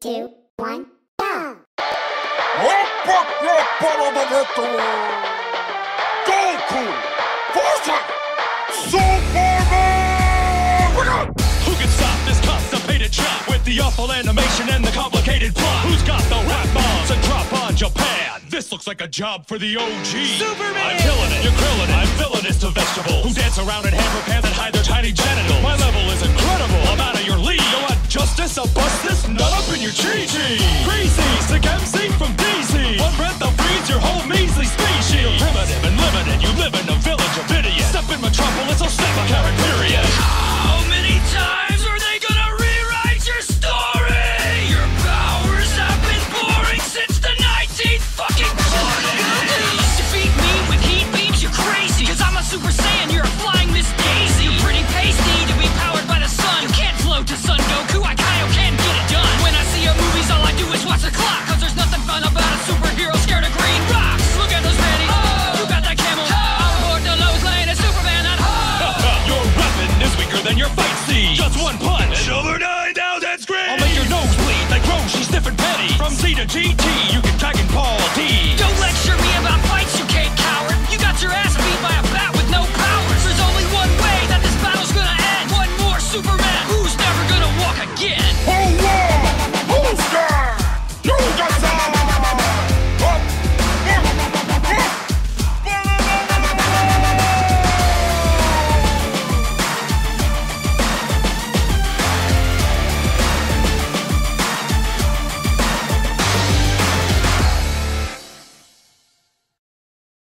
two, one, go! Goku! Forza! Superman! Who can stop this constipated chop with the awful animation and the complicated plot? Who's got the rap bombs and drop on Japan? This looks like a job for the OG. Superman! I'm killing it, you're grilling it. I'm villainous to vegetables who dance around in hammer justice? I'll bust this nut up in your Chi-Chi. Crazy, sick Just one punch. And over 9,000 screams. I'll make your nose bleed like Roshi, stiff and petty. From Z to GT, you